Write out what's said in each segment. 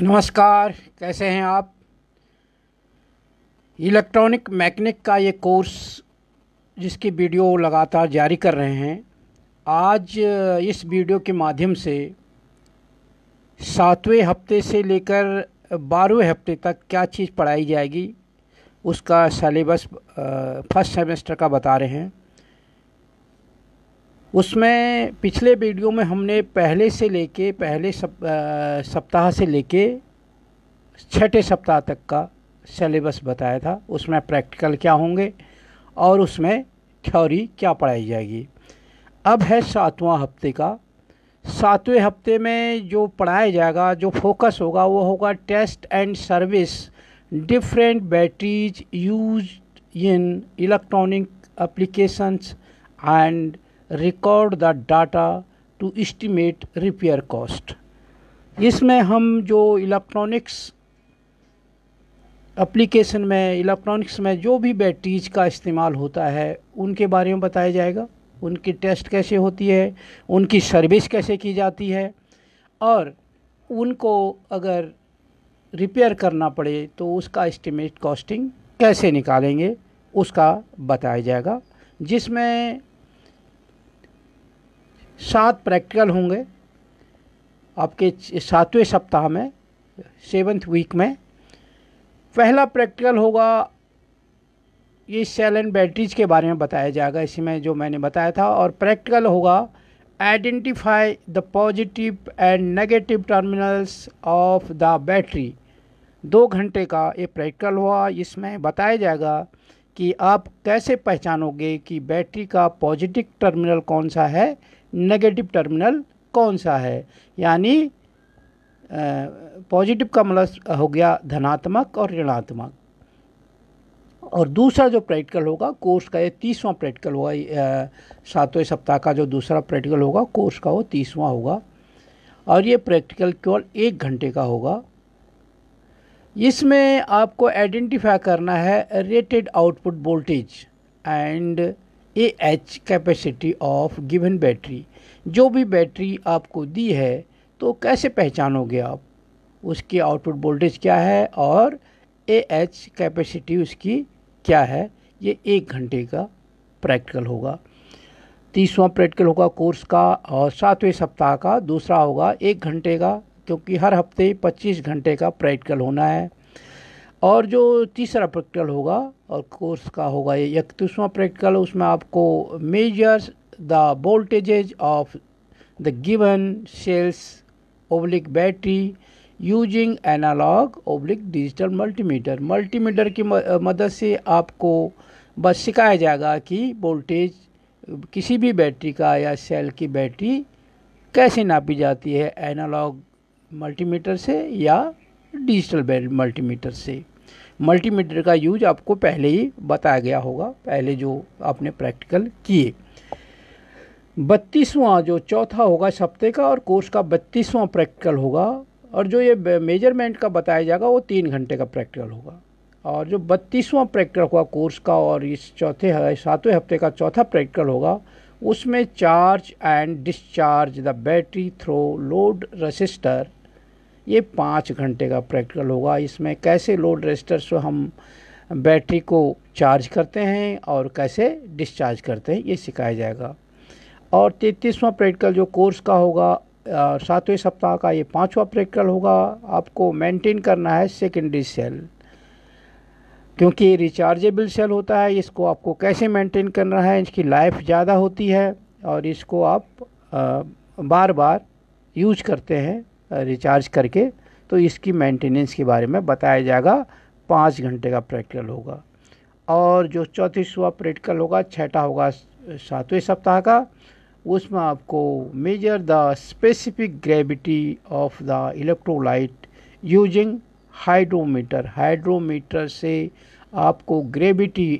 नमस्कार, कैसे हैं आप? इलेक्ट्रॉनिक मैकेनिक का ये कोर्स जिसकी वीडियो लगातार जारी कर रहे हैं, आज, इस वीडियो के माध्यम से सातवें हफ़्ते से लेकर बारहवें हफ़्ते तक क्या चीज़ पढ़ाई जाएगी, उसका सिलेबस फ़र्स्ट सेमेस्टर का बता रहे हैं। उसमें पिछले वीडियो में हमने पहले से लेके पहले सप, सप्ताह से लेके छठे सप्ताह तक का सिलेबस बताया था। उसमें प्रैक्टिकल क्या होंगे और उसमें थ्योरी क्या पढ़ाई जाएगी। अब है सातवां हफ़्ते का। सातवें हफ़्ते में जो पढ़ाया जाएगा जो फोकस होगा वो होगा test and service different batteries use in electronic applications and record the data to estimate repair cost इसमें हम जो इलेक्ट्रॉनिक्स एप्लीकेशन में इलेक्ट्रॉनिक्स में जो भी बैटरीज का इस्तेमाल होता है, उनके बारे में बताया जाएगा। उनकी टेस्ट कैसे होती है, उनकी सर्विस कैसे की जाती है, और उनको अगर रिपेयर करना पड़े तो उसका इस्टीमेट कॉस्टिंग कैसे निकालेंगे, उसका बताया जाएगा। जिसमें सात प्रैक्टिकल होंगे। आपके सातवें सप्ताह में सेवन्थ वीक में। पहला प्रैक्टिकल होगा, ये सेल एंड बैटरीज के बारे में बताया जाएगा, इसी में जो मैंने बताया था। और प्रैक्टिकल होगा identify the positive and negative terminals of the battery दो घंटे का ये प्रैक्टिकल हुआ, इसमें बताया जाएगा कि आप कैसे पहचानोगे कि बैटरी का पॉजिटिव टर्मिनल कौन सा है नेगेटिव टर्मिनल कौन सा है? यानी पॉजिटिव का मतलब हो गया धनात्मक और ऋणात्मक। और दूसरा जो प्रैक्टिकल होगा कोर्स का ये तीसवां प्रैक्टिकल होगा सातवें सप्ताह का जो दूसरा प्रैक्टिकल होगा कोर्स का वो तीसवां होगा। और ये प्रैक्टिकल केवल एक घंटे का होगा। इसमें आपको आइडेंटिफाई करना है rated output voltage and A H capacity of given battery जो भी बैटरी आपको दी है तो कैसे पहचानोगे आप? उसकी आउटपुट वोल्टेज क्या है और ए एच कैपेसिटी उसकी क्या है? ये एक घंटे का प्रैक्टिकल होगा। तीसवां प्रैक्टिकल होगा कोर्स का और सातवें सप्ताह का। दूसरा होगा एक घंटे का, क्योंकि हर हफ़्ते 25 घंटे का प्रैक्टिकल होना है। और जो तीसरा प्रैक्टिकल होगा, और कोर्स का होगा ये इकतीसवां प्रैक्टिकल, उसमें आपको measures, the voltages of the given cells, oblique battery, using analog, oblique digital multimeter. Multimeter की मदद से आपको बस सिखाया जाएगा कि वोल्टेज, किसी भी बैटरी का या सेल की बैटरी कैसे नापी जाती है, एनालॉग मल्टीमीटर से या डिजिटल मल्टीमीटर से। मल्टीमीटर का यूज़ आपको पहले ही बताया गया होगा, पहले जो आपने प्रैक्टिकल किए। बत्तीसवां जो चौथा होगा इस हफ़्ते का और कोर्स का बत्तीसवां प्रैक्टिकल होगा, और जो ये मेज़रमेंट का बताया जाएगा वो तीन घंटे का प्रैक्टिकल होगा। और जो बत्तीसवां प्रैक्टिकल होगा कोर्स का और इस चौथे सातवें हफ़्ते का चौथा प्रैक्टिकल होगा, उसमें charge and discharge the battery through load resistor ये पाँच घंटे का प्रैक्टिकल होगा। इसमें कैसे लोड रजिस्टर से हम बैटरी को चार्ज करते हैं और कैसे डिस्चार्ज करते हैं ये सिखाया जाएगा। और तैतीसवां प्रैक्टिकल जो कोर्स का होगा सातवें सप्ताह का ये पांचवा प्रैक्टिकल होगा आपको मेंटेन करना है सेकेंडरी सेल क्योंकि रिचार्जेबल सेल होता है इसको आपको कैसे मेंटेन करना है इसकी लाइफ ज़्यादा होती है और इसको आप आ, बार बार यूज़ करते हैं। रिचार्ज करके तो इसकी मेंटेनेंस के बारे में बताया जाएगा। पाँच घंटे का प्रैक्टिकल होगा। और जो चौंतीसवा प्रैक्टिकल होगा, छठा होगा, सातवें सप्ताह का, उसमें आपको measure the specific gravity of the electrolyte using hydrometer hydrometer से आपको ग्रेविटी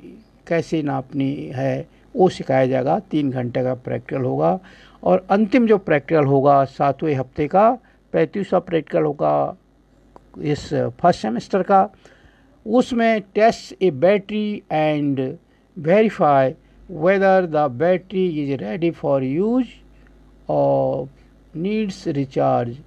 कैसे नापनी है, वो सिखाया जाएगा। तीन घंटे का प्रैक्टिकल होगा। और अंतिम जो प्रैक्टिकल होगा, सातवें हफ़्ते का पैंतीसवा प्रैक्टिकल होगा इस फ़र्स्ट सेमेस्टर का। उसमें test, a battery and verify whether the battery is ready for use और नीड्स रिचार्ज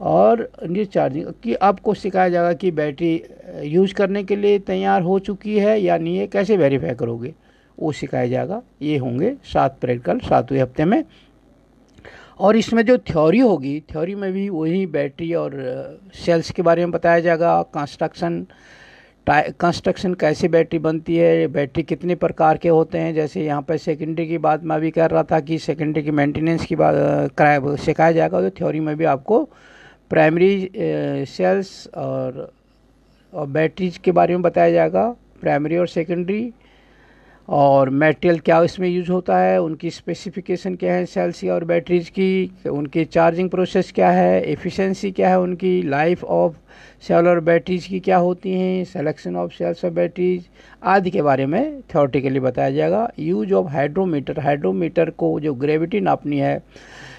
और ये चार्जिंग कि आपको सिखाया जाएगा कि बैटरी यूज़ करने के लिए तैयार हो चुकी है या नहीं है, कैसे वेरीफाई करोगे? वो सिखाया जाएगा। ये होंगे सात प्रैक्टिकल सातवें हफ़्ते में। और इसमें जो थ्योरी होगी थ्योरी में भी वही बैटरी और सेल्स के बारे में बताया जाएगा। कंस्ट्रक्शन कंस्ट्रक्शन कैसे बैटरी बनती है बैटरी कितने प्रकार के होते हैं। जैसे यहाँ पर सेकेंडरी की बात मैं भी कर रहा था कि सेकेंडरी की मेंटेनेंस की बात कराया, सिखाया जाएगा। तो थ्योरी में भी आपको प्राइमरी सेल्स और और बैटरीज के बारे में बताया जाएगा। प्राइमरी और सेकेंडरी और मटेरियल क्या इसमें यूज़ होता है, उनकी स्पेसिफिकेशन क्या है सेल्स की और बैटरीज की, उनकी चार्जिंग प्रोसेस क्या है, एफिशिएंसी क्या है उनकी, लाइफ ऑफ़ सेल और बैटरीज की क्या होती हैं, सिलेक्शन ऑफ़ सेल्स और बैटरीज, आदि के बारे में थ्योरेटिकली बताया जाएगा। यूज़ ऑफ़ हाइड्रोमीटर हाइड्रोमीटर को जो ग्रेविटी नापनी है,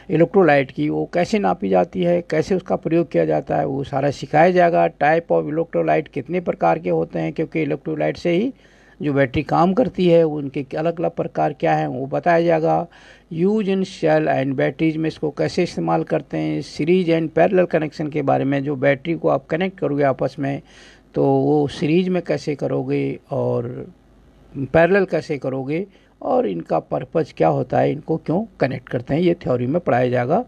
इलेक्ट्रोलाइट की, वो कैसे नापी जाती है, कैसे उसका प्रयोग किया जाता है, वो सारा सिखाया जाएगा। टाइप ऑफ़ इलेक्ट्रोलाइट कितने प्रकार के होते हैं, क्योंकि इलेक्ट्रोलाइट से ही जो बैटरी काम करती है उनके अलग अलग प्रकार क्या हैं, वो बताया जाएगा। Use in cell and batteries में इसको कैसे इस्तेमाल करते हैं सीरीज़ एंड पैरेलल कनेक्शन के बारे में, जो बैटरी को आप कनेक्ट करोगे आपस में तो वो सीरीज़ में कैसे करोगे और पैरेलल कैसे करोगे और इनका पर्पज़ क्या होता है, इनको क्यों कनेक्ट करते हैं, ये थ्योरी में पढ़ाया जाएगा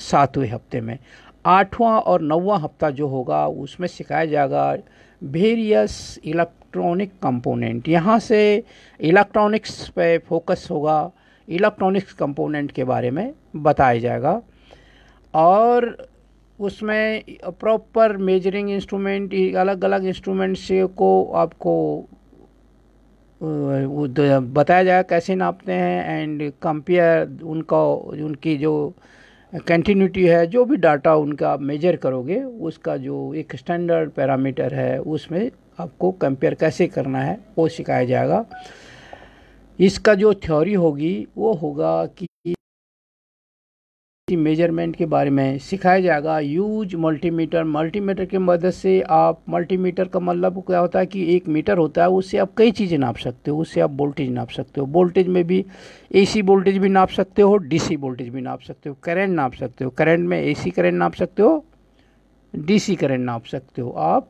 सातवें हफ़्ते में। आठवां और नौवां हफ़्ता जो होगा, उसमें सिखाया जाएगा वेरियस इलेक्ट्रॉनिक कंपोनेंट यहाँ से इलेक्ट्रॉनिक्स पे फोकस होगा। इलेक्ट्रॉनिक्स कंपोनेंट के बारे में बताया जाएगा। और उसमें प्रॉपर मेजरिंग इंस्ट्रूमेंट अलग अलग इंस्ट्रूमेंट्स को आपको बताया जाएगा कैसे नापते हैं एंड कंपेयर उनका, उनकी जो कंटिन्यूटी है, जो भी डाटा उनका मेजर करोगे, उसका जो एक स्टैंडर्ड पैरामीटर है, उसमें आपको कंपेयर कैसे करना है, वो सिखाया जाएगा। इसका जो थ्योरी होगी, वो होगा कि मेज़रमेंट के बारे में सिखाया जाएगा। यूज़ मल्टीमीटर मल्टीमीटर की मदद से आप मल्टीमीटर का मतलब क्या होता है कि एक मीटर होता है, उससे आप कई चीज़ें नाप सकते हो। उससे आप वोल्टेज नाप सकते हो। वोल्टेज में भी एसी वोल्टेज भी नाप सकते हो डीसी वोल्टेज भी नाप सकते हो। करंट नाप सकते हो। करंट में एसी करंट नाप सकते हो डीसी करंट नाप सकते हो। आप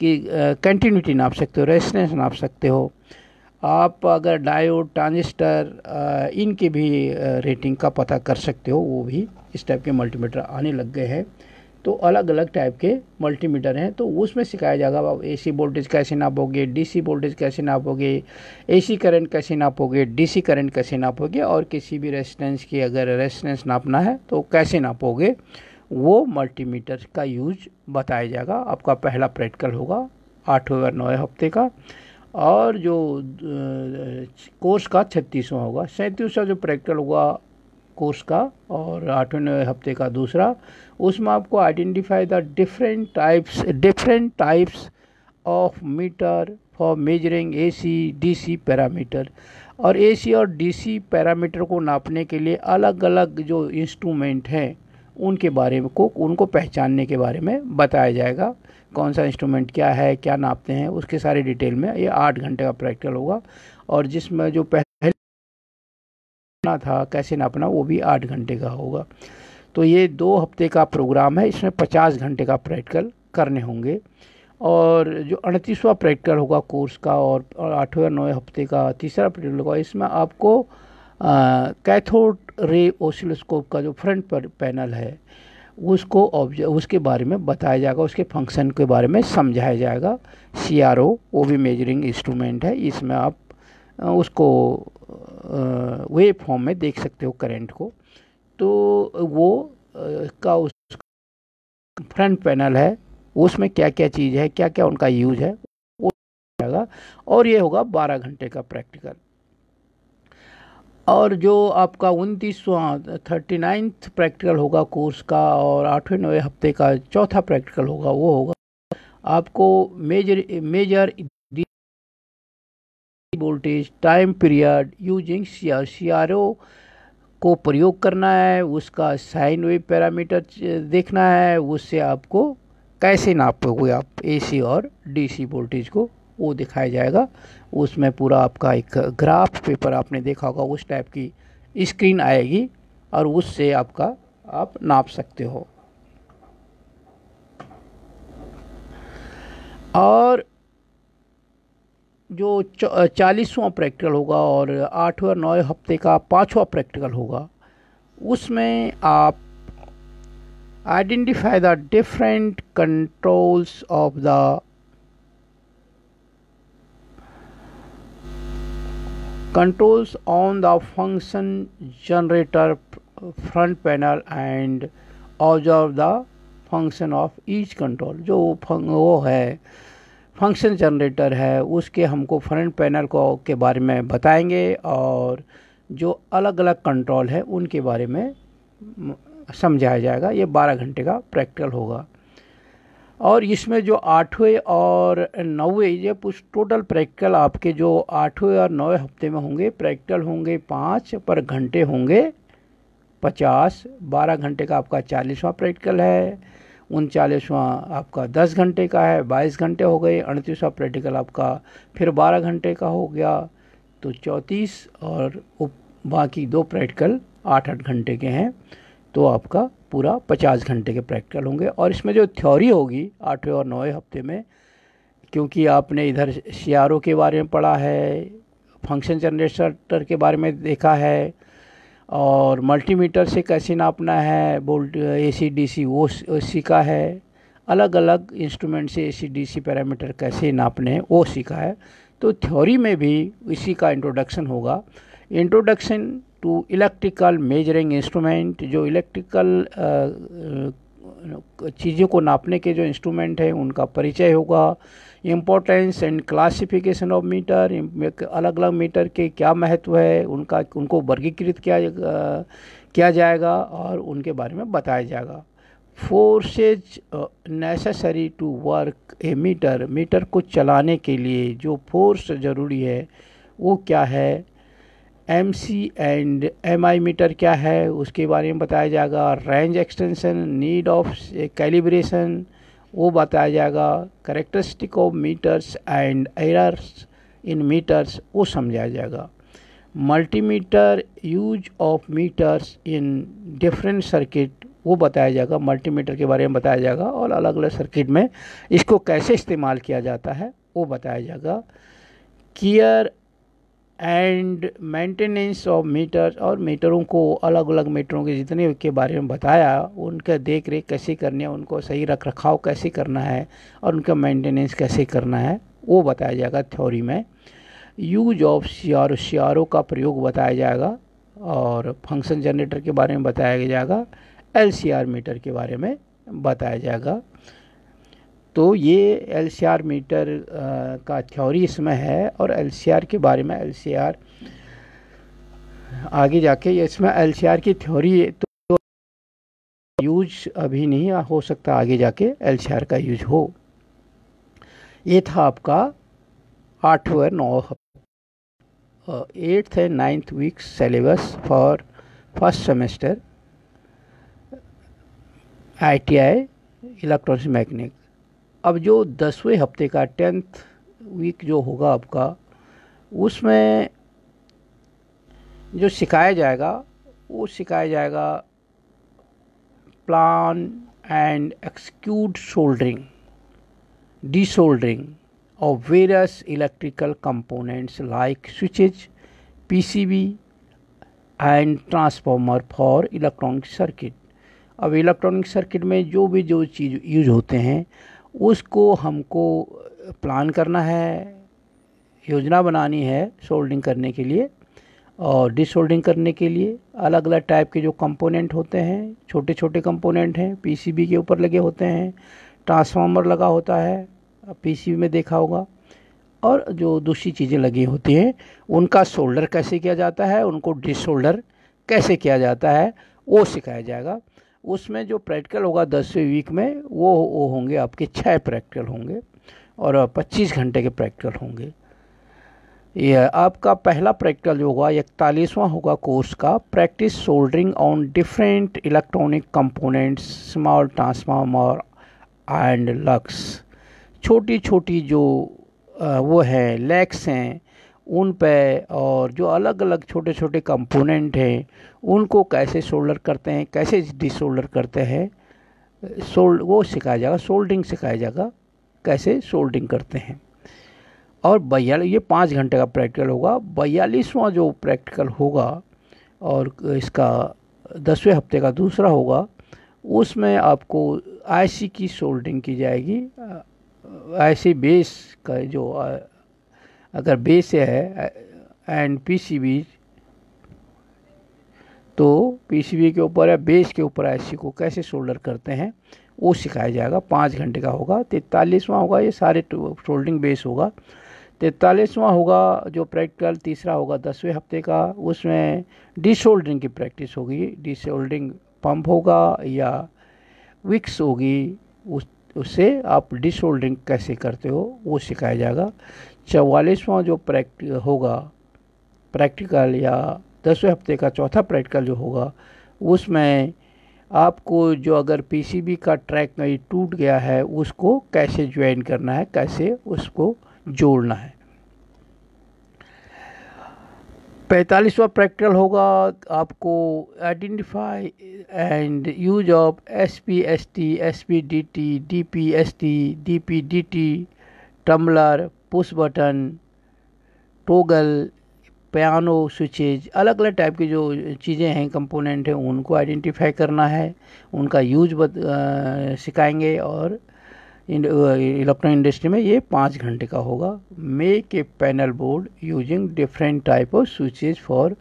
की कंटिन्यूटी नाप सकते हो रेजिस्टेंस नाप सकते हो। आप अगर डायोड, ट्रांजिस्टर इनके भी रेटिंग का पता कर सकते हो, वो भी इस टाइप के मल्टीमीटर आने लग गए हैं। तो अलग अलग टाइप के मल्टीमीटर हैं तो उसमें सिखाया जाएगा आप एसी वोल्टेज कैसे नापोगे डीसी वोल्टेज कैसे नापोगे एसी करंट कैसे नापोगे डीसी करंट कैसे नापोगे, और किसी भी रेजिस्टेंस की अगर रेजिस्टेंस नापना है तो कैसे नापोगे, वो मल्टीमीटर का यूज़ बताया जाएगा। आपका पहला प्रैक्टिकल होगा, आठवें और नौवें हफ़्ते का। और जो कोर्स का छत्तीसवां होगा। सैंतीसवा जो प्रैक्टिकल होगा कोर्स का, और आठवें हफ़्ते का दूसरा, उसमें आपको identify the different types different types of meter for measuring AC DC parameter. और एसी और डीसी पैरामीटर को नापने के लिए अलग अलग जो इंस्ट्रूमेंट हैं, उनके बारे में को, उनको पहचानने के बारे में बताया जाएगा। कौन सा इंस्ट्रूमेंट क्या है, क्या नापते हैं, उसके सारे डिटेल में ये आठ घंटे का प्रैक्टिकल होगा। और जिसमें जो पहले था, कैसे नापना, वो भी आठ घंटे का होगा। तो ये दो हफ़्ते का प्रोग्राम है, इसमें पचास घंटे का प्रैक्टिकल करने होंगे। और जो अड़तीसवा प्रैक्टिकल होगा कोर्स का, और आठवें नौवें हफ़्ते का, तीसरा प्रैक्टिकल होगा, इसमें आपको कैथोड रे ओसिलोस्कोप का जो फ्रंट पर पैनल है उसको ऑब्जेक्ट उसके बारे में बताया जाएगा, उसके फ़ंक्शन के बारे में समझाया जाएगा। सी आर ओ वो भी मेजरिंग इंस्ट्रूमेंट है, इसमें आप उसको वे फॉर्म में देख सकते हो करंट को। तो वो का उस फ्रंट पैनल है, उसमें क्या क्या चीज़ है क्या क्या उनका यूज़ है, वो जाएगा, और ये होगा बारह घंटे का प्रैक्टिकल और जो आपका उनतीसवां थर्टी नाइन्थ प्रैक्टिकल होगा कोर्स का और आठवें नवे हफ़्ते का चौथा प्रैक्टिकल होगा, वो होगा। आपको measure measure voltage time period using C R O को प्रयोग करना है, उसका साइन वेव पैरामीटर देखना है, उससे आपको कैसे नापोगे आप एसी और डीसी वोल्टेज को? वो दिखाया जाएगा। उसमें पूरा आपका एक ग्राफ पेपर आपने देखा होगा, उस टाइप की स्क्रीन आएगी और उससे आपका आप नाप सकते हो। और जो चालीसवां प्रैक्टिकल होगा और आठवें और नौवें हफ़्ते का पांचवा प्रैक्टिकल होगा, उसमें आप identify the different controls of the controls on the function generator front panel and observe the function of each control जो वो है फ़ंक्शन जनरेटर है उसके हमको फ्रंट पैनल को के बारे में बताएँगे और जो अलग अलग कंट्रोल है उनके बारे में समझाया जाएगा ये 12 घंटे का प्रैक्टिकल होगा और इसमें जो आठवें और नौवें, ये कुछ टोटल प्रैक्टिकल आपके जो आठवें और नौवें हफ़्ते में होंगे प्रैक्टिकल होंगे पाँच, पर घंटे होंगे पचास, बारह घंटे का आपका चालीसवां प्रैक्टिकल है, उनचालीसवां आपका दस घंटे का है, बाईस घंटे हो गए, अड़तीसवां प्रैक्टिकल आपका फिर बारह घंटे का हो गया तो चौंतीस और बाकी दो प्रैक्टिकल आठ आठ घंटे के हैं। तो आपका पूरा पचास घंटे के प्रैक्टिकल होंगे। और इसमें जो थ्योरी होगी आठवें और नौवें हफ़्ते में, क्योंकि आपने इधर सीआरओ के बारे में पढ़ा है फ़ंक्शन जनरेटर के बारे में देखा है, और मल्टीमीटर से कैसे नापना है बोल्ट ए सी डी सी, वो सीखा है। अलग अलग इंस्ट्रूमेंट से ए सी डी सी पैरामीटर कैसे नापने हैं, वो सीखा है। तो थ्योरी में भी इसी का इंट्रोडक्शन होगा। Introduction to electrical measuring instrument जो इलेक्ट्रिकल चीज़ों को नापने के जो इंस्ट्रूमेंट हैं, उनका परिचय होगा। Importance and classification of meter अलग अलग मीटर के क्या महत्व है, उनका, उनको वर्गीकृत किया किया जाएगा और उनके बारे में बताया जाएगा। Forces necessary to work a meter meter को चलाने के लिए जो फोर्स ज़रूरी है, वो क्या है? M C and M I meter क्या है? उसके बारे में बताया जाएगा। Range extension need of calibration वो बताया जाएगा। Characteristic of meters and errors in meters वो समझाया जाएगा। Multimeter use of meters in different circuit वो बताया जाएगा। मल्टीमीटर के बारे में बताया जाएगा और अलग अलग सर्किट में इसको कैसे इस्तेमाल किया जाता है, वो बताया जाएगा। Care and maintenance of meter और मीटरों को अलग अलग मीटरों के जितने के बारे में बताया, उनका देख रेख कैसे करनी है, उनको सही रख रखाव कैसे करना है और उनका मेंटेनेंस कैसे करना है, वो बताया जाएगा थ्योरी में। यूज़ ऑफ़ सी आर का प्रयोग बताया जाएगा और फ़ंक्शन जनरेटर के बारे में बताया जाएगा एलसीआर मीटर के बारे में बताया जाएगा। तो ये एलसीआर मीटर का थ्योरी इसमें है और एलसीआर के बारे में एलसीआर, आगे जाके इसमें एलसीआर की थ्योरी तो यूज़ अभी नहीं हो सकता आगे जाके एलसीआर का यूज़ हो। ये था आपका आठवें, नौ eighth and ninth week syllabus for first semester ITI electronics mechanic अब जो दसवें हफ़्ते का टेंथ वीक जो होगा आपका, उसमें जो सिखाया जाएगा, वो सिखाया जाएगा plan and execute soldering desoldering of various electrical components like switches PCB and transformer for electronic circuit अब इलेक्ट्रॉनिक सर्किट में जो भी जो चीज़ यूज़ होते हैं उसको हमको प्लान करना है, योजना बनानी है सोल्डिंग करने के लिए और डिसोल्डिंग करने के लिए अलग अलग टाइप के जो कंपोनेंट होते हैं छोटे छोटे कंपोनेंट हैं पीसीबी के ऊपर लगे होते हैं ट्रांसफार्मर लगा होता है पीसीबी में देखा होगा, और जो दूसरी चीज़ें लगी होती हैं, उनका सोल्डर कैसे किया जाता है, उनको डिसोल्डर कैसे किया जाता है, वो सिखाया जाएगा। उसमें जो प्रैक्टिकल होगा दसवें वीक में, वो वो होंगे आपके छः प्रैक्टिकल होंगे और पच्चीस घंटे के प्रैक्टिकल होंगे। ये आपका पहला प्रैक्टिकल जो होगा, इकतालीसवां होगा कोर्स का practice soldering on different electronic components small transformer and lugs छोटी छोटी जो वो है लैक्स हैं उन पे और जो अलग अलग छोटे छोटे कंपोनेंट हैं, उनको कैसे सोल्डर करते हैं, कैसे डिसोल्डर करते हैं सोल्ड वो सिखाया जाएगा, सोल्डिंग सिखाया जाएगा, कैसे सोल्डिंग करते हैं। और बयालीस ये पाँच घंटे का प्रैक्टिकल होगा, बयालीसवां जो प्रैक्टिकल होगा और इसका दसवें हफ़्ते का दूसरा होगा, उसमें आपको आईसी की सोल्डिंग की जाएगी, आईसी बेस का जो अगर बेस है एंड पीसीबी तो पीसीबी के ऊपर या बेस के ऊपर आईसी को कैसे सोल्डर करते हैं, वो सिखाया जाएगा। पाँच घंटे का होगा, तैतालीसवां होगा, ये सारे सोल्डिंग बेस होगा। तैतालीसवां होगा, जो प्रैक्टिकल तीसरा होगा दसवें हफ़्ते का, उसमें डिसोल्डरिंग की प्रैक्टिस होगी। डिसोल्डरिंग पंप होगा या विक्स होगी, उस, उससे आप डिसोल्डरिंग कैसे करते हो, वो सिखाया जाएगा। चवालीसवां जो प्रैक्टि होगा प्रैक्टिकल या दसवें हफ़्ते का चौथा प्रैक्टिकल जो होगा, उसमें आपको जो अगर पीसीबी का ट्रैक कहीं टूट गया है, उसको कैसे ज्वाइन करना है, कैसे उसको जोड़ना है। पैंतालीसवा प्रैक्टिकल होगा, आपको identify and use of S P S T S P D T D P S T D P D T tumbler push button toggle piano switches अलग अलग टाइप की जो चीज़ें हैं कंपोनेंट हैं उनको आइडेंटिफाई करना है। उनका यूज़ बत, आ, सिखाएँगे और इलेक्ट्रॉनिक इंडस्ट्री में ये पाँच घंटे का होगा। Make a panel board using different type of switches for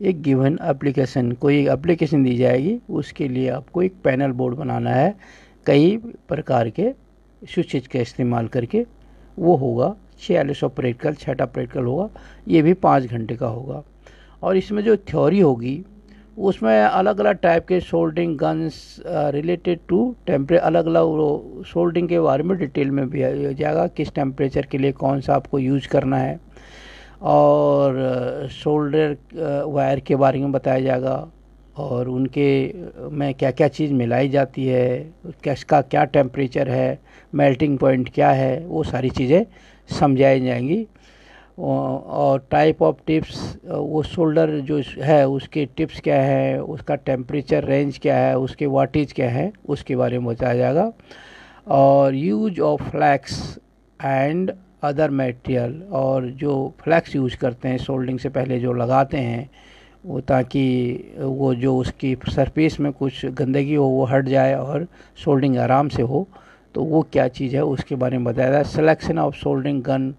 एक गिवन एप्लीकेशन कोई एप्लीकेशन दी जाएगी उसके लिए आपको एक पैनल बोर्ड बनाना है कई प्रकार के स्विचेज का इस्तेमाल करके। वो होगा, छियालीस प्रैक्टिकल छठा प्रैक्टिकल होगा, ये भी पाँच घंटे का होगा। और इसमें जो थ्योरी होगी, उसमें अलग अलग टाइप के soldering guns related to temperature अलग अलग सोल्डिंग के बारे में डिटेल में भी आ जाएगा, किस टेम्परेचर के लिए कौन सा आपको यूज़ करना है। और शोल्डर वायर के बारे में बताया जाएगा। और उनके, में क्या क्या चीज़ मिलाई जाती है, किसका क्या टेम्परेचर है मेल्टिंग पॉइंट क्या है, वो सारी चीज़ें समझाई जाएँगी। और टाइप ऑफ़ टिप्स वो शोल्डर जो है, उसके टिप्स क्या है, उसका टेम्परेचर रेंज क्या है, उसके वाटेज क्या है, उसके बारे में बताया जाएगा। और use of flux and other material और जो फ्लैक्स यूज़ करते हैं सोल्डिंग से पहले जो लगाते हैं वो ताकि वो जो उसकी सरफेस में कुछ गंदगी हो, वो हट जाए और सोल्डिंग आराम से हो। तो वो क्या चीज़ है, उसके बारे में बताया जाए। सिलेक्शन ऑफ़ सोल्डिंग गन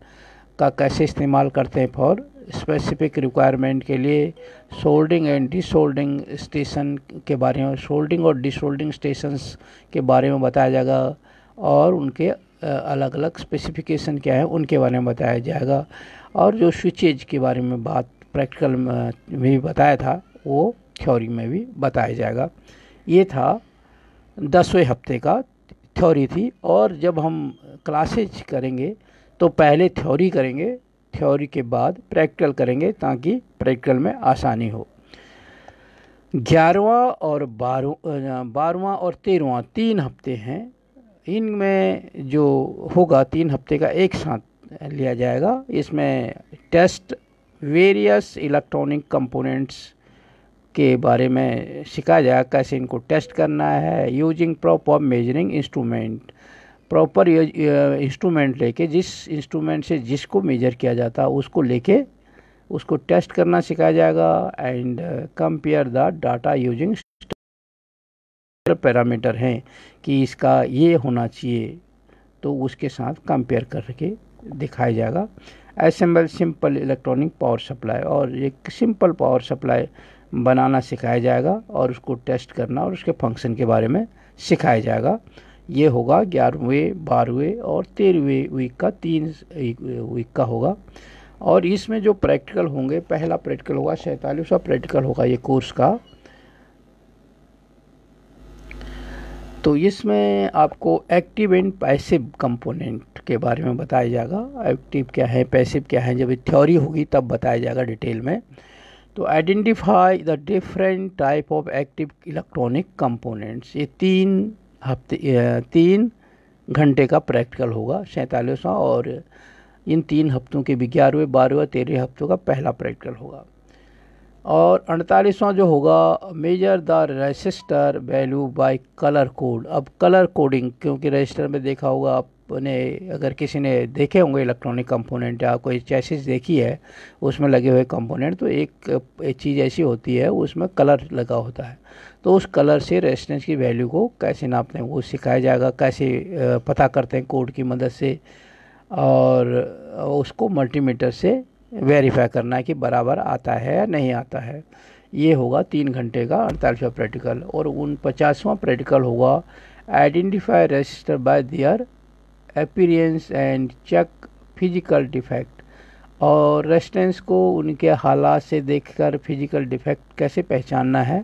का कैसे इस्तेमाल करते हैं फॉर स्पेसिफिक रिक्वायरमेंट के लिए सोल्डिंग एंड डिसोल्डिंग स्टेशन के बारे में सोल्डिंग और डिसोल्डिंग स्टेशंस के बारे में बताया जाएगा और उनके अलग अलग स्पेसिफिकेशन क्या है, उनके बारे में बताया जाएगा। और जो स्विचेज के बारे में बात प्रैक्टिकल में भी बताया था, वो थ्योरी में भी बताया जाएगा। ये था दसवें हफ़्ते का थ्योरी थी और जब हम क्लासेज करेंगे तो पहले थ्योरी करेंगे, थ्योरी के बाद प्रैक्टिकल करेंगे ताकि प्रैक्टिकल में आसानी हो। ग्यारहवा और बारहवा बारहवा और तेरहवा तीन हफ़्ते हैं। इनमें जो होगा, तीन हफ़्ते का एक साथ लिया जाएगा। इसमें टेस्ट वेरियस इलेक्ट्रॉनिक कंपोनेंट्स के बारे में सिखाया जाएगा, कैसे इनको टेस्ट करना है using proper measuring instrument proper instrument लेके जिस इंस्ट्रूमेंट से जिसको मेजर किया जाता है, उसको लेके उसको टेस्ट करना सिखाया जाएगा and compare the data using parameter हैं कि इसका ये होना चाहिए तो उसके साथ कंपेयर करके दिखाया जाएगा। Assemble simple electronic power supply और एक सिंपल पावर सप्लाई बनाना सिखाया जाएगा और उसको टेस्ट करना और उसके फ़ंक्शन के बारे में सिखाया जाएगा। ये होगा ग्यारहवें, बारहवें और तेरहवें वीक का तीन वीक का होगा। और इसमें जो प्रैक्टिकल होंगे, पहला प्रैक्टिकल होगा, सैंतालीसवा प्रैक्टिकल होगा ये कोर्स का। तो इसमें आपको एक्टिव एंड पैसिव कंपोनेंट के बारे में बताया जाएगा। एक्टिव क्या है पैसिव क्या है, जब थ्योरी होगी तब बताया जाएगा डिटेल में। तो identify the different type of active electronic components ये तीन हफ़्ते तीन घंटे का प्रैक्टिकल होगा, सैंतालीसवां और इन तीन हफ्तों के भी ग्यारहवें, बारहवें तेरहवें हफ्तों का पहला प्रैक्टिकल होगा। और अड़तालीसवां जो होगा measure the resistor value by colour code अब कलर कोडिंग क्योंकि रजिस्टर में देखा होगा आपने अगर किसी ने देखे होंगे इलेक्ट्रॉनिक कंपोनेंट या कोई चैसिस देखी है उसमें लगे हुए कंपोनेंट तो एक, एक चीज़ ऐसी होती है उसमें कलर लगा होता है। तो उस कलर से रेजिस्टेंस की वैल्यू को कैसे नापते हैं वो सिखाया जाएगा कैसे पता करते हैं कोड की मदद से और उसको मल्टीमीटर से वेरीफाई करना है कि बराबर आता है या नहीं आता है। ये होगा तीन घंटे का अड़तालीसवां प्रैक्टिकल और उन पचासवा प्रैक्टिकल होगा identify resistor by their appearance and check physical defect और रेजिस्टेंस को उनके हालात से देखकर फ़िज़िकल डिफेक्ट कैसे पहचानना है,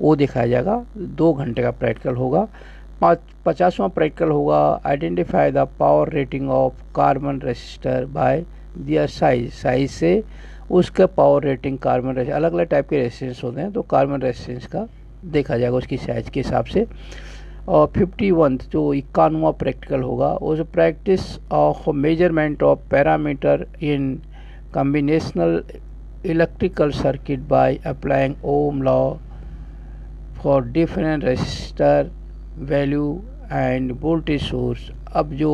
वो दिखाया जाएगा। दो घंटे का प्रैक्टिकल होगा। पाँच, पचासवां प्रैक्टिकल होगा। Identify the power rating of carbon resistor by their size size से उसका पावर रेटिंग कार्बन अलग अलग टाइप के रेसिस्टेंस होते हैं तो कार्बन रेसिस्टेंस का देखा जाएगा उसकी साइज़ के हिसाब से। और फिफ्टी वन जो इक्यानवा प्रैक्टिकल होगा, उस practice of measurement of parameter in combinational electrical circuit by applying Ohm law for different resistor value and voltage source अब जो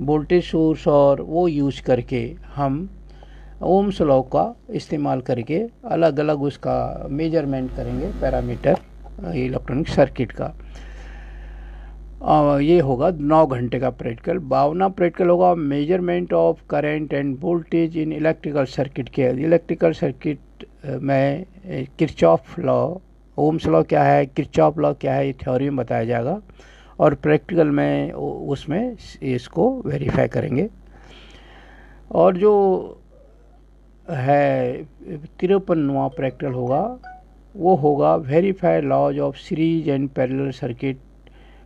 वोल्टेज सोर्स और वो यूज़ करके हम ओम लॉ का इस्तेमाल करके अलग अलग उसका मेज़रमेंट करेंगे पैरामीटर इलेक्ट्रॉनिक सर्किट का। आ, ये होगा नौ घंटे का प्रैक्टिकल बावना प्रैक्टिकल होगा measurement of current and voltage in electrical circuit के। इलेक्ट्रिकल सर्किट में किरचॉफ लॉ ओम्स लॉ क्या है किरचॉफ लॉ क्या है ये थ्योरी में बताया जाएगा। और प्रैक्टिकल में उसमें इसको वेरीफाई करेंगे। और जो है, तिरपनवा प्रैक्टिकल होगा, वो होगा verify laws of series and parallel circuit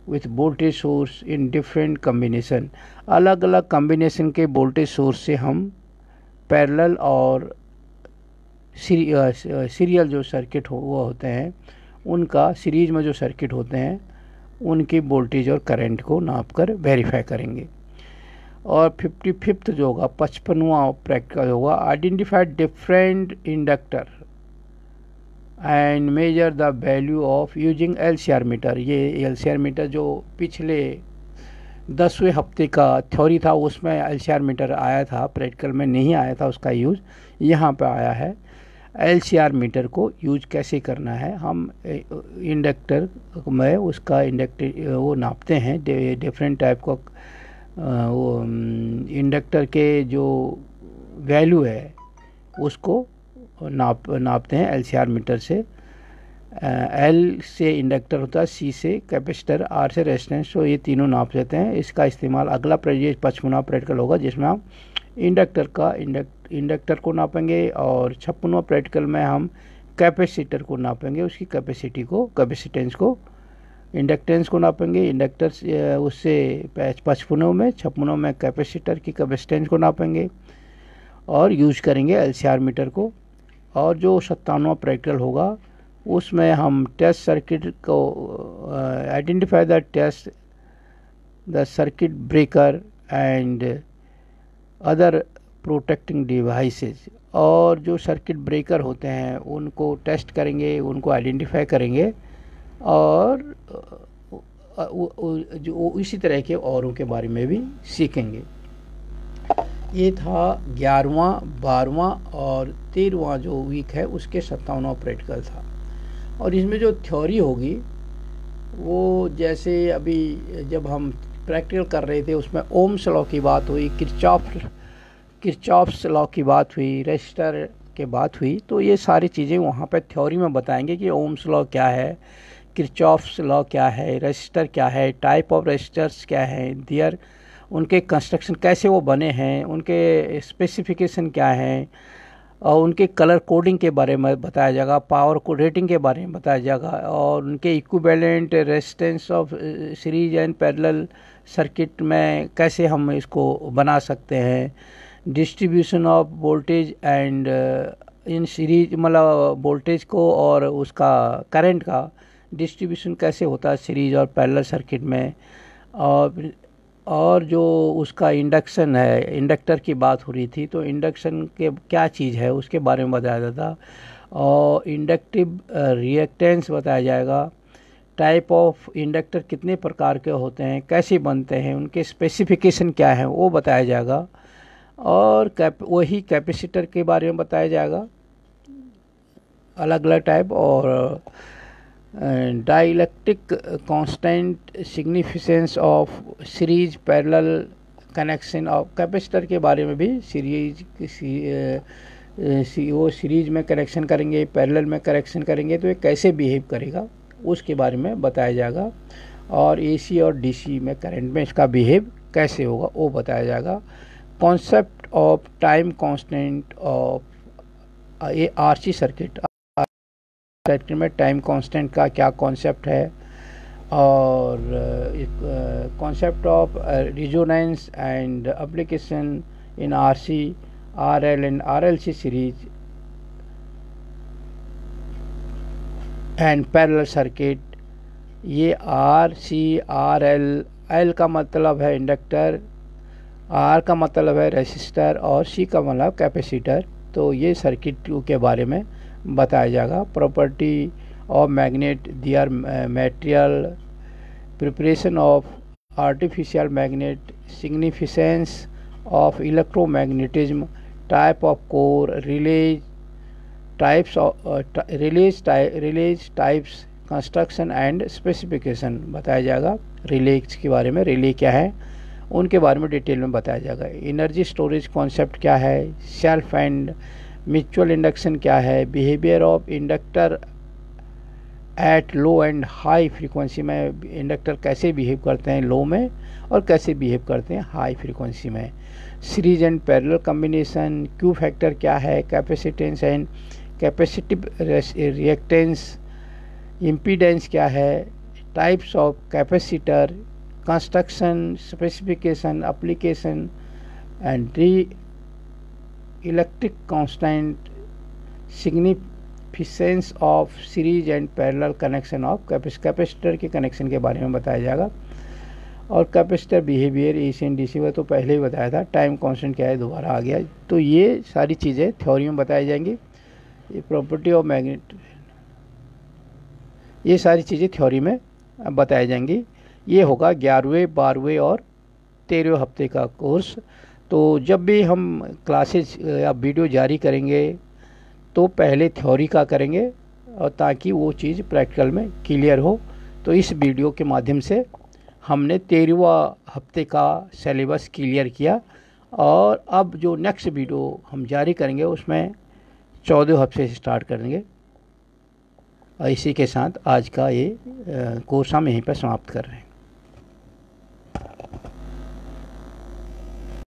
with voltage source in different combination अलग अलग कम्बिनेशन के वोल्टेज सोर्स से हम पैरेलल और सीरियल जो सर्किट हो, वो होते हैं, उनका सीरीज़ में जो सर्किट होते हैं उनकी वोल्टेज और करंट को नाप कर वेरीफाई करेंगे। और फिफ्टी फिफ्थ जो होगा, पचपनवा प्रैक्टिकल होगा identify different inductor and measure the value of using LCR meter ये एलसीआर मीटर जो पिछले दसवें हफ़्ते का थ्योरी था, उसमें एलसीआर मीटर आया था प्रैक्टिकल में नहीं आया था उसका यूज़ यहाँ पे आया है। एलसीआर मीटर को यूज़ कैसे करना है, हम इंडक्टर में उसका इंडक्टर वो नापते हैं डिफरेंट टाइप का वो इंडक्टर के जो वैल्यू है, उसको नाप, नापते हैं एलसीआर मीटर से। एल से इंडक्टर होता है सी से कैपेसिटर आर से रेजिस्टेंस तो ये तीनों नाप लेते हैं। इसका इस्तेमाल अगला प्रेजेंट पचपना प्रैक्टिकल होगा, जिसमें हम इंडक्टर का, इंडक्ट इंडक्टर को नापेंगे और छप्पनवा प्रैक्टिकल में हम कैपेसिटर को नापेंगे, उसकी कैपेसिटी को कैपेसिटेंस को। इंडक्टेंस को नापेंगे इंडक्टर उससे पचपनों में, छप्पनों में कैपेसिटर की कैपेसिटेंस को नापेंगे और यूज़ करेंगे एलसीआर मीटर को। और जो सत्तानवा प्रैक्टिकल होगा, उसमें हम टेस्ट सर्किट को identify the test the circuit breaker and other protecting devices और जो सर्किट ब्रेकर होते हैं, उनको टेस्ट करेंगे, उनको आइडेंटिफाई करेंगे और जो इसी तरह के औरों के बारे में भी सीखेंगे। ये था ग्यारहवा, बारहवा और तेरहवा जो वीक है, उसके सत्तावनवा प्रैक्टिकल था। और इसमें जो थ्योरी होगी, वो जैसे अभी जब हम प्रैक्टिकल कर रहे थे, उसमें ओम्स लॉ की बात हुई किरचॉफ किरचॉफ्स लॉ की बात हुई, रजिस्टर के बात हुई तो ये सारी चीज़ें वहाँ पर थ्योरी में बताएँगे कि ओम्स लॉ क्या है किरचॉफ्स लॉ क्या है रजिस्टर क्या है टाइप ऑफ़ रजिस्टर्स क्या है दियर उनके कंस्ट्रक्शन कैसे वो बने हैं, उनके स्पेसिफिकेशन क्या हैं, और उनके कलर कोडिंग के बारे में बताया जाएगा पावर को रेटिंग के बारे में बताया जाएगा, और उनके equivalent resistance of series and parallel circuit में कैसे हम इसको बना सकते हैं। Distribution of voltage and in series मतलब वोल्टेज को और उसका करंट का डिस्ट्रीब्यूशन कैसे होता है सीरीज़ और पैरेलल सर्किट में? और और जो उसका इंडक्शन है, इंडक्टर की बात हो रही थी तो इंडक्शन के क्या चीज़ है उसके बारे में बताया जाता और इंडक्टिव रिएक्टेंस बताया जाएगा। टाइप ऑफ़ इंडक्टर कितने प्रकार के होते हैं, कैसे बनते हैं, उनके स्पेसिफिकेशन क्या है, वो बताया जाएगा। और कैप वही कैपेसिटर के बारे में बताया जाएगा। अलग अलग टाइप और dielectric constant significance of series parallel connection of capacitor के बारे में भी सीरीज़ सी, वो सीरीज़ में कनेक्शन करेंगे पैरेलल में कनेक्शन करेंगे तो ये कैसे बिहेव करेगा उसके बारे में बताया जाएगा। और एसी और डीसी में करंट में इसका बिहेव कैसे होगा वो बताया जाएगा। Concept of time constant of ये आरसी सर्किट सर्किट में टाइम कांस्टेंट का क्या कॉन्सेप्ट है? और concept of resonance and application in RC RL and RLC series and parallel circuit ये R C R L L का मतलब है इंडक्टर आर का मतलब है रेसिस्टर और सी का मतलब कैपेसिटर तो ये सर्किट के बारे में बताया जाएगा. Property of magnet their material preparation of artificial magnet significance of electromagnetism type of core relays types relays relays types construction and specification बताया जाएगा. रिलेज के बारे में. रिले क्या है? उनके बारे में डिटेल में बताया जाएगा। एनर्जी स्टोरेज कॉन्सेप्ट क्या है? सेल्फ एंड म्यूचुअल इंडक्शन क्या है? Behaviour of inductor at low and high frequency में इंडक्टर कैसे बिहेव करते हैं लो में और कैसे बिहेव करते हैं हाई फ्रीक्वेंसी में? Series and parallel combination, Q factor क्या है? Capacitance and capacitive reactance, impedance क्या है? Types of capacitor construction specification application and dielectric constant significance of series and parallel connection of capacitor के connection के बारे में बताया जाएगा। और capacitor behaviour A C N D C वो तो पहले ही बताया था टाइम कांस्टेंट क्या है, दोबारा आ गया। तो ये सारी चीज़ें थ्योरी में बताई जाएँगी। ये प्रॉपर्टी ऑफ़ मैग्नेट ये सारी चीज़ें थ्योरी में बताई जाएँगी। ये होगा ग्यारहवें, बारहवें और तेरहवें हफ़्ते का कोर्स। तो जब भी हम क्लासेज या वीडियो जारी करेंगे तो पहले थ्योरी का करेंगे, और ताकि वो चीज़ प्रैक्टिकल में क्लियर हो। तो इस वीडियो के माध्यम से हमने तेरहवा हफ़्ते का सिलेबस क्लियर किया, और अब जो नेक्स्ट वीडियो हम जारी करेंगे, उसमें चौदह हफ़्ते से स्टार्ट करेंगे। और इसी के साथ आज का ये कोर्स हम यहीं पर समाप्त कर रहे हैं।